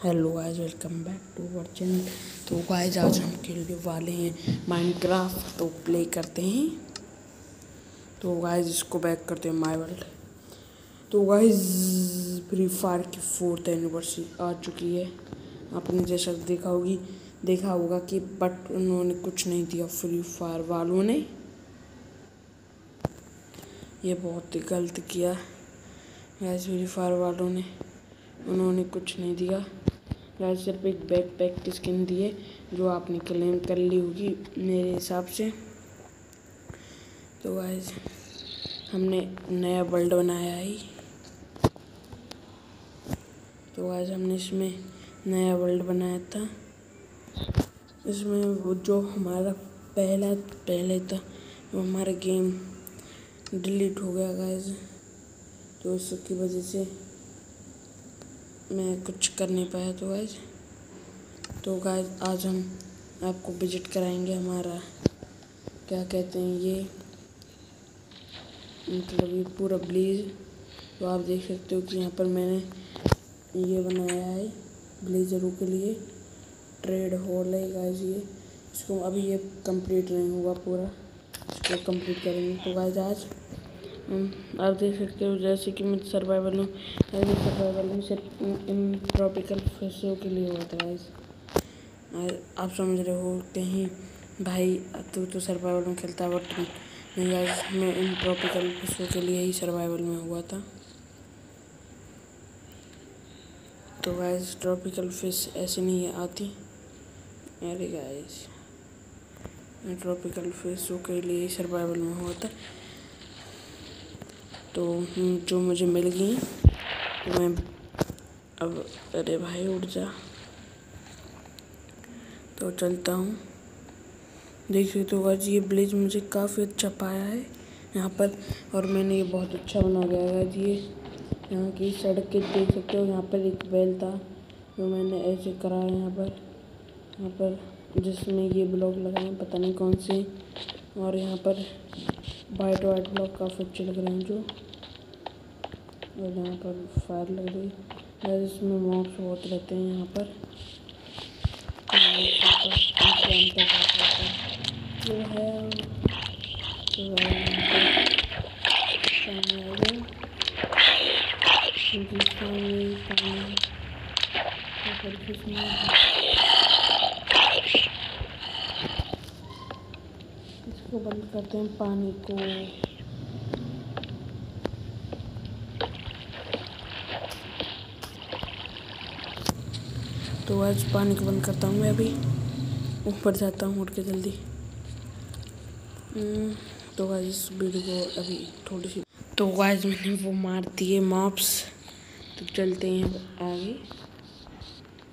Hello guys welcome back to our channel तो guys आज हम खेलने वाले हैं माइनक्राफ्ट तो प्ले करते हैं। तो गाइस इसको बैक करते हैं माय वर्ल्ड तो गाइस फ्री फायर की फोर्थ एनिवर्सरी आ चुकी है। आपने जैसा देखा होगी, देखा होगा कि बट उन्होंने कुछ नहीं दिया फ्री फायर वालों ने। ये बहुत ही गलत किया। गाइस फ्री फायर वालों ने, उन्होंने कुछ नहीं दिया। गाइस सिर्फ़ एक बैक पैक की स्किन दिए जो आपने क्लेम कर ली होगी मेरे हिसाब से। तो गाइस हमने नया वर्ल्ड बनाया है। तो गाइस हमने इसमें नया वर्ल्ड बनाया था। इसमें वो जो हमारा पहला, पहले था, वो हमारा गेम डिलीट हो गया गाइस तो उसकी वजह से मैं कुछ कर नहीं पाया तो गाइज़ तो गाइज़ आज हम आपको विज़िट कराएँगे हमारा, क्या कहते हैं ये? मतलब ये पूरा ब्लीज तो आप देख सकते हो कि यहाँ पर मैंने ये बनाया है ब्लेजरों के लिए ट्रेड हॉल है गाइज़ ये। इसको अभी ये कंप्लीट नहीं हुआ पूरा, इसको कंप्लीट करेंगे। तो गाइज़ आज आप देख सकते हो जैसे कि मैं सर्वाइवल हूँ सर्वाइवल में सिर्फ़ इन ट्रॉपिकल फिशों के लिए था गाइस आप समझ रहे हो कहीं भाई, तू तो सर्वाइवल में खेलता बट नहीं गाइस मैं इन ट्रॉपिकल फिशों के लिए ही सर्वाइवल में हुआ था। तो गाइस ट्रॉपिकल फ़िश ऐसे नहीं आती। अरे गाइस ट्रॉपिकल फिशों के लिए ही सर्वाइवल में हुआ था। तो जो मुझे मिल गई तो मैं अब, अरे भाई, उठ जा। तो चलता हूँ। देख सकते हो आज ये ब्लेज मुझे काफ़ी अच्छा पाया है यहाँ पर, और मैंने ये बहुत अच्छा बना गया है ये यहाँ की सड़क के, देख सकते हो, यहाँ पर एक बैल था, जो मैंने ऐसे करा है यहाँ पर यहाँ पर, जिसमें ये ब्लॉक लगाए पता नहीं कौन से, और यहाँ पर वाइट वाइट ब्लॉक काफ़ी अच्छे लग रहे हैं जो। और यहाँ पर फायर लग रही है। इसमें मॉक्स बहुत रहते हैं यहाँ पर। जो है इसको बंद करते हैं पानी को। तो आज पानी को बंद करता हूँ मैं अभी। ऊपर जाता हूँ उठ के जल्दी। हम्म, तो आज इस वीडियो को अभी थोड़ी सी तो आज मैंने वो मार दिए मॉप्स तो चलते हैं आगे।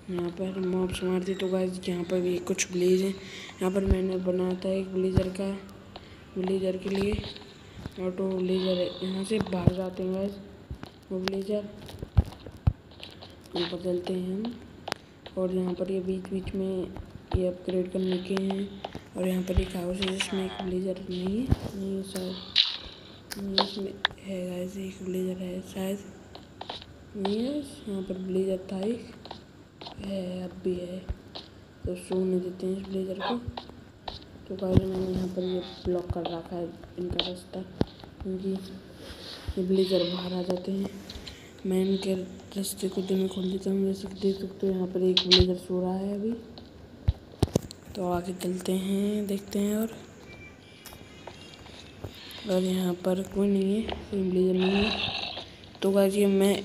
यहाँ पर मॉप्स मार दिए। तो गाइस यहाँ पर भी कुछ ब्लेज हैं। यहाँ पर मैंने बनाया था एक ब्लेजर का। ब्लेजर के लिए ऑटो ब्लेजर है। यहाँ से बाहर जाते हैं गाइस वो ब्लेजर। यहाँ पर चलते हैं हम। और यहाँ पर ये बीच बीच में ये अपग्रेड करने के हैं और यहाँ पर एक हाउस है जिसमें एक ब्लेजर नहीं है। नहीं, शायद इसमें है गाइस एक ब्लेजर है, शायद नहीं है, यहाँ पर ब्लेजर था एक, है, अब भी है। तो सोने देते हैं इस ब्लेजर को। तो पहले मैंने यहाँ पर ये ब्लॉक कर रखा है इनका रास्ता, क्योंकि ये ब्लेजर बाहर आ जाते हैं। मैं इनके रास्ते को दिन खोल देता हूँ जैसे कि देख सकते हो, यहाँ पर एक ब्लेजर सो रहा है अभी। तो आगे चलते हैं, देखते हैं और और यहाँ पर कोई नहीं है, कोई ब्लेजर नहीं है। तो ये मैं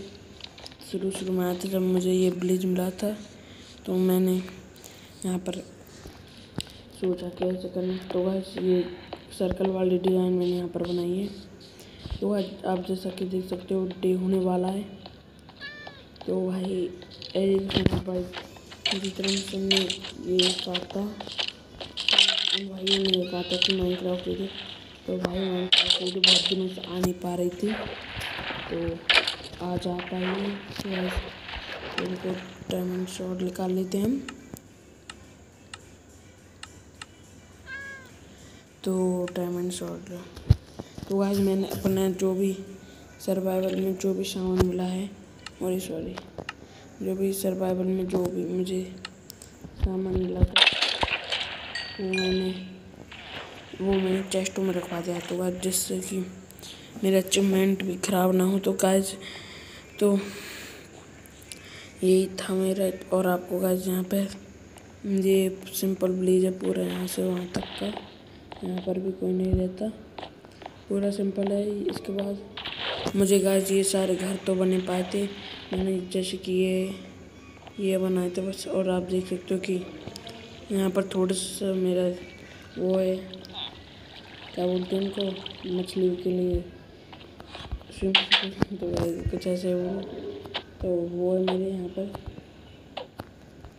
शुरू शुरू में आया था जब मुझे ये ब्लेज मिला था तो मैंने यहाँ पर सोचा कैसे करना। तो गाइस ये सर्कल वाली डिज़ाइन मैंने यहाँ पर बनाई है। तो आप जैसा कि देख सकते हो डे होने वाला है। तो भाई भाई मेरी तरफ़ से मैं ये था भाई ने कहा था कि माइंड क्राफ्ट वीडियो तो भाई माइंड क्राफ्ट वीडियो बहुत दिनों से आ नहीं पा रही थी। तो आज आ पाई तो इनको डायमंड शॉट निकाल लेते हैं हम। तो डायमंड शॉट तो आज मैंने अपना जो भी सर्वाइवल में जो भी सामान मिला है और सॉरी जो भी सर्वाइवल में जो भी मुझे सामान मिला था, वो मैंने वो मैंने चेस्टों में रखवा दिया। तो गाइज़ जिससे कि मेरा अचीवमेंट भी ख़राब ना हो तो गाइज़ तो यही था मेरा। और आपको गाइज़ यहाँ पर ये सिंपल ब्लीज है पूरा यहाँ से वहाँ तक का, यहाँ पर भी कोई नहीं रहता। पूरा सिंपल है। इसके बाद मुझे गाइज़ ये सारे घर तो बने पाए थे। मैंने जैसे कि ये ये बनाए थे बस। और आप देख सकते हो कि यहाँ पर थोड़ा सा मेरा वो है, क्या बोलते हैं उनको मछली के लिए तो कुछ ऐसे वो तो वो है मेरे यहाँ पर।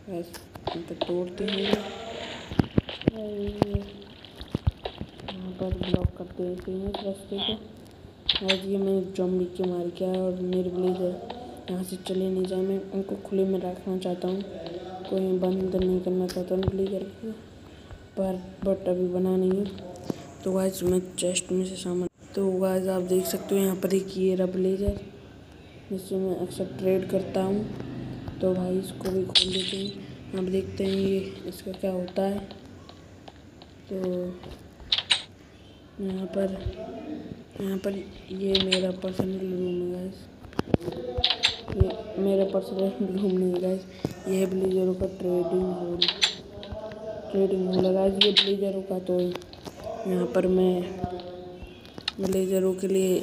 बस, यहाँ पर तोड़ते हैं। यहाँ पर ब्लॉक कर देते हैं रास्ते को आज ये मैंने जॉम्बी के मार किया और मेरे ब्लेजर यहाँ से चले नहीं जाए। मैं उनको खुले में रखना चाहता हूँ। कोई बंद नहीं करना चाहता हूँ। को पर बट अभी बना नहीं है। तो आज मैं चेस्ट में से सामान तो गाइस आप देख सकते हो यहाँ पर एक ये रहा ब्लेजर जिससे मैं अक्सर ट्रेड करता हूँ। तो भाई, इसको भी खोल देते हैं। आप देखते हैं ये, इसका क्या होता है। तो यहाँ पर यहाँ पर ये मेरा पर्सनल रूम है गाइस ये मेरा पर्सनल रूम नहीं गाइस ये ब्लेजरों का trading hall trading hall guys ये ब्लेजरों का तो यहाँ पर मैं ब्लेजरों के लिए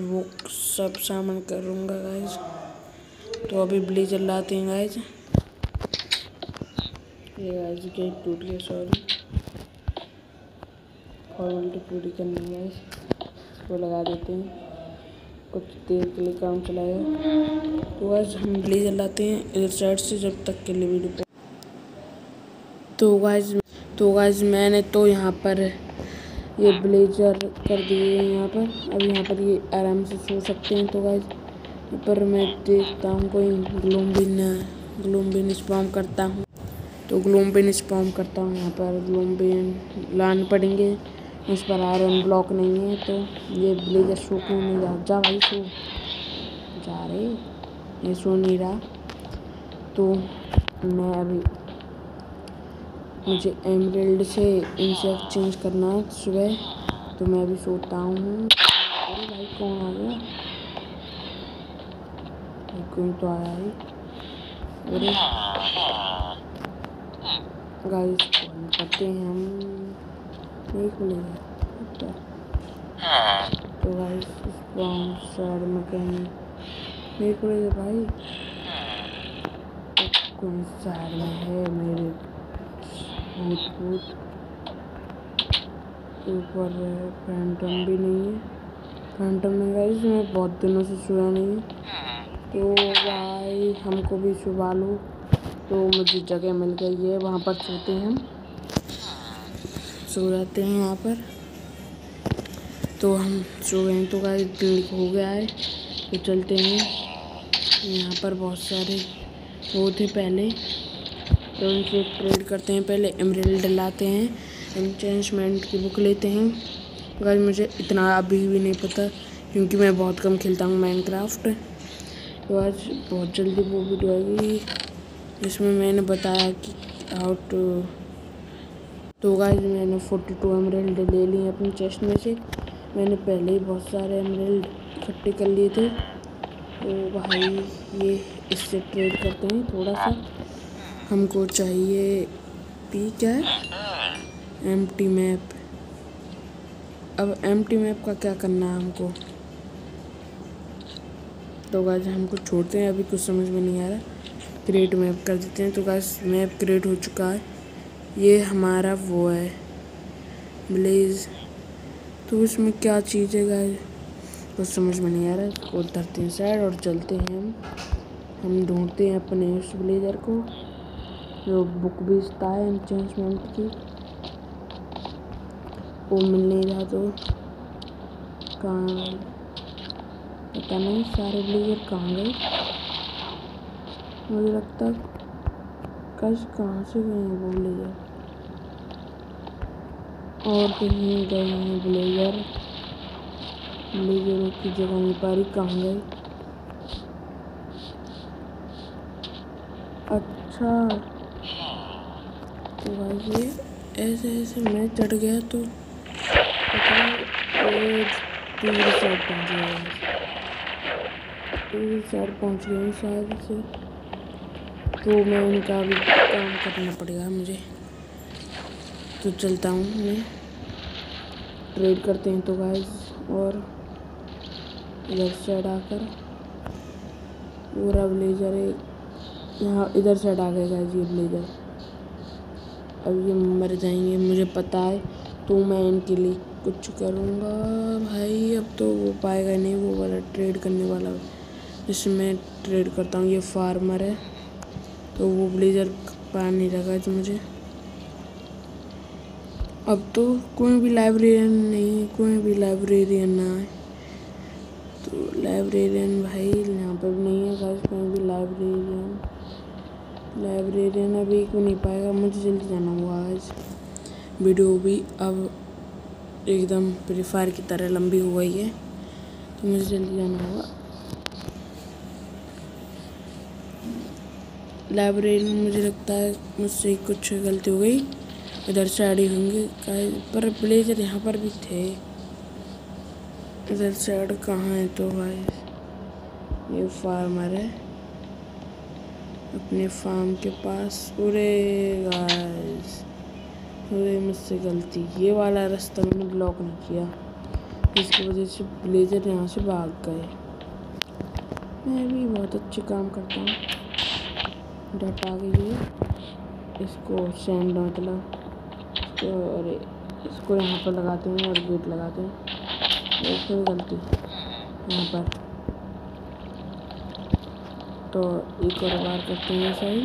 वो सब सामान करूँगा गाइज़ तो अभी ब्लेजर लाते हैं गाइज़ ये गाइज़ गेट टूट गया सॉरी फॉर्मेलिटी पूरी करनी है इसको लगा देते हैं। कुछ देर के लिए काम चलाएगा तो गाइज़ हम ब्लेजर लाते हैं इधर साइड से जब तक के लिए वीडियो तो गाइज़ तो गाइज़ मैंने तो यहाँ पर ये ब्लेजर कर दिए हैं यहाँ पर। अब यहाँ पर ये आराम से सो सकते हैं। तो गाइज़ पर मैं देखता हूँ, कोई ग्लूम बिन ग्लूम बिन स्पॉम करता हूँ। तो ग्लूम बिन स्पॉम करता हूँ यहाँ पर। ग्लूम बिन लाने पड़ेंगे। उस पर आयरन ब्लॉक नहीं है तो ये ब्लेजर सो क्यों नहीं रहा जा भाई सो जा रहे। ये सो नहीं रहा। तो मैं अभी, मुझे एमरल्ड से इनसे चेंज करना है सुबह तो मैं अभी सोता हूँ। अरे भाई, कौन आ गया? कोई तो आया है? अरे। गाइस करते हैं हम। एक मिनट तो गाइस इस साइड में कहीं एक मिनट भाई कौन साइड में है मेरे भूत भूत ऊपर फैंटम भी नहीं है। फैंटम में गाइस मैं बहुत दिनों से सोया नहीं तो भाई हमको भी सुबह लो। तो मुझे जगह मिल गई है वहाँ पर सोते हैं हम। सो जाते हैं यहाँ पर। तो हम सो गए तो गाइस दिन हो गया है तो चलते हैं। यहाँ पर बहुत सारे वो थे पहले तो उनसे ट्रेड करते हैं, पहले एमरल्ड डलाते हैं इंचेंसमेंट की बुक लेते हैं। अगर मुझे इतना अभी भी नहीं पता, क्योंकि मैं बहुत कम खेलता हूँ माइनक्राफ्ट तो आज बहुत जल्दी वो वीडियो आएगी, जिसमें मैंने बताया कि हाउ टू तो गाइज़ मैंने फोर्टी टू एमरल्ड ले लिए अपनी चेस्ट में से। मैंने पहले ही बहुत सारे एमरल्ड इकट्ठे कर लिए थे। तो भाई, ये इससे ट्रेड करते हैं थोड़ा सा हमको चाहिए पी क्या है? एम टी मैप अब एम टी मैप का क्या करना है हमको? तो गाइस हमको छोड़ते हैं, अभी कुछ समझ में नहीं आ रहा। क्रिएट मैप कर देते हैं। तो गाइस मैप क्रिएट हो चुका है। ये हमारा वो है। ब्लेज तो इसमें क्या चीज़ है गाइस कुछ समझ में नहीं आ रहा इसको धरते हैं साइड और चलते हैं हम। हम ढूंढते हैं अपने उस ब्लेजर को। जो बुक बेचता है इंचेंसमेंट की। वो मिल नहीं रहा तो कहाँ पता नहीं, सारे ब्लेजर कहाँ गए? मुझे लगता है कश कहाँ से गए हैं वो ब्लेजर और कहीं गए हैं ब्लेजर ब्लेजरों की जगह नहीं पा रही कहाँ गए? अच्छा। तो भाई ये ऐसे ऐसे मैं चढ़ गया तो साइड पहुँच गया पहुँच गया शायद से। तो मैं उनका भी काम करना पड़ेगा मुझे। तो चलता हूँ मैं। ट्रेड करते हैं तो गाइस और इधर साइड आकर पूरा ब्लेजर है। यहाँ इधर साइड आ गए गाइस ये ब्लेजर अब ये मर जाएँगे, मुझे पता है। तो मैं इनके लिए कुछ करूँगा भाई। अब तो वो पाएगा नहीं, वो वाला ट्रेड करने वाला। जिसमें ट्रेड करता हूँ, ये फार्मर है। तो वो ब्लेजर पा नहीं लगा जो मुझे। अब तो कोई भी लाइब्रेरियन नहीं, कोई भी लाइब्रेरियन ना है तो लाइब्रेरियन भाई यहाँ पर नहीं है गाइस कोई भी लाइब्रेरियन लाइब्रेरियन अभी को नहीं पाएगा, मुझे जल्दी जाना होगा आज। वीडियो भी अब एकदम फ्री की तरह लंबी हो गई है तो मुझे जल्दी जाना होगा। लाइब्रेरी में मुझे लगता है मुझसे कुछ गलती हो गई। इधर साइड ही होंगे पर ब्लेजर यहाँ पर भी थे। इधर से साइड कहाँ है तो भाई? ये फार्मर है। अपने फार्म के पास। पूरे गाइस पूरे मुझसे गलती। ये वाला रास्ता मैंने ब्लॉक नहीं किया। इसकी वजह से ब्लेजर यहाँ से भाग गए। मैं भी बहुत अच्छे काम करता हूँ। डट आ गई है। इसको सैंड मतलब और इसको यहाँ पर लगाते हैं और गेट लगाते हैं। देखो गलती। यहाँ पर। तो एक और बार करते हैं ऐसा ही।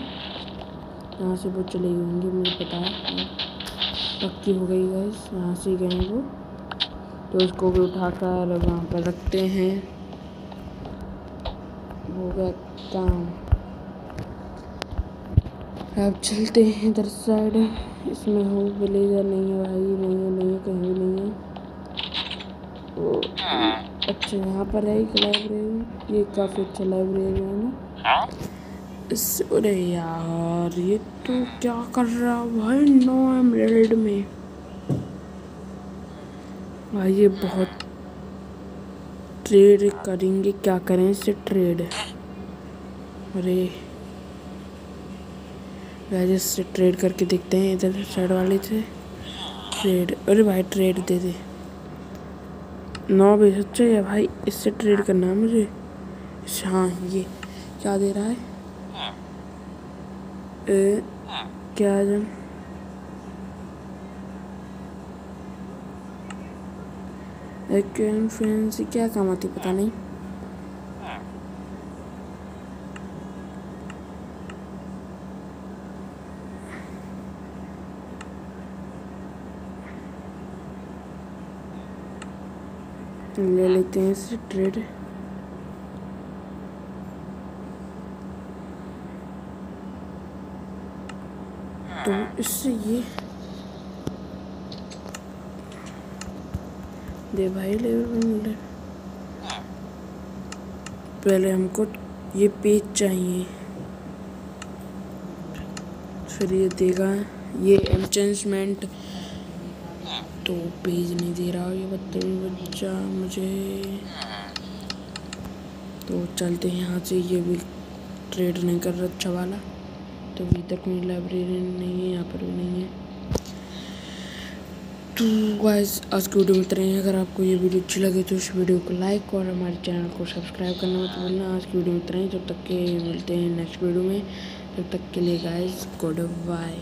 यहाँ से वो चले गए होंगे, मुझे पता है। पक्की हो गई गैस यहाँ से गए वो। तो उसको भी उठाकर वहाँ पर रखते हैं। हो गया काम अब चलते हैं इधर साइड। इसमें हो ब्लेजर नहीं है भाई, नहीं है नहीं है, कहीं भी नहीं है। तो अच्छा यहाँ पर है एक लाइब्रेरी ये काफ़ी अच्छा लाइब्रेरी है ना। इस अरे यार, ये तो क्या कर रहा भाई? नो एमरेल्ड में। भाई, ये बहुत ट्रेड करेंगे। क्या करें? इससे ट्रेड अरे गाइस से ट्रेड करके देखते हैं इधर साइड वाले से ट्रेड अरे भाई ट्रेड दे दे। नौ भी सच्चा है भाई इससे ट्रेड करना है मुझे। हाँ ये क्या दे रहा है? ए, क्या जन? एक क्या काम आती पता नहीं। ले लेते हैं इसे ट्रेड तो इससे ये दे भाई लेवल मिल पहले हमको ये पेज चाहिए। फिर ये देगा ये एंचेंसमेंट तो पेज नहीं दे रहा, ये बदतमीज बच्चा, मुझे। तो चलते हैं यहाँ से, ये भी ट्रेड नहीं कर रहा अच्छा वाला। तो अभी तक मेरी लाइब्रेरी नहीं है, यहाँ पर भी नहीं है। तो गाइस आज की वीडियो में इतना ही अगर आपको ये वीडियो अच्छी लगे तो इस वीडियो को लाइक और हमारे चैनल को सब्सक्राइब करना मत भूलना। आज की वीडियो में इतना ही। जब तक के मिलते हैं नेक्स्ट वीडियो में, तब तक के लिए गाइस गुड बाय